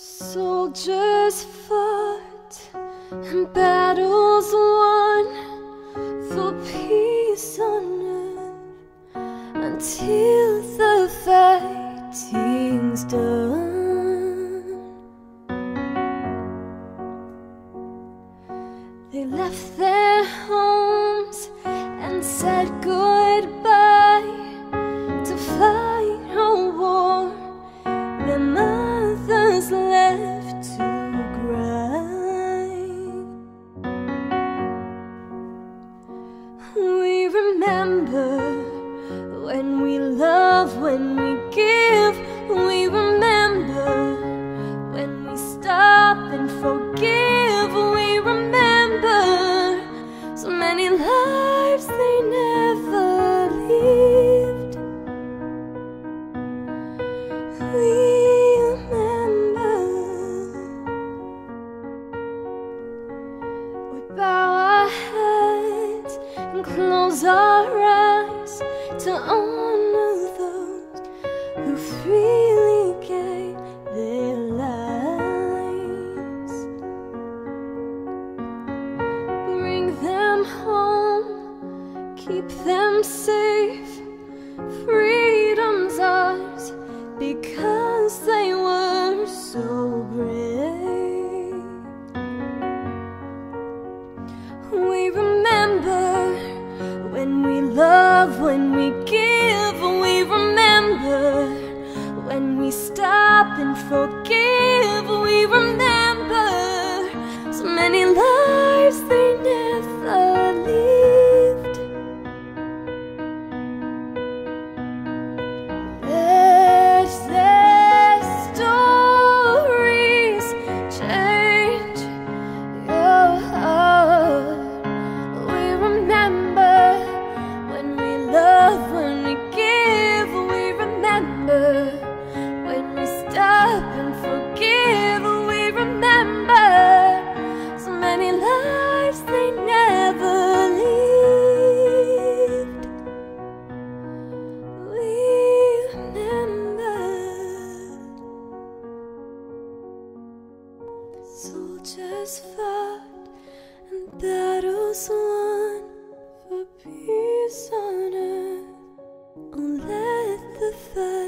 Soldiers fought and battles won for peace on earth until the fighting's done. They left their homes and said goodbye when we love, when we give. We remember when we stop and forgive. We remember so many lives they never lived. We remember. We bow our heads and close our keep them safe. Freedom's ours because they were so brave. We remember when we love, when we wonder When we stop and forgive We remember So many lives they never lived. We remember Soldiers fought and battles won For peace on earth. Oh, let the fire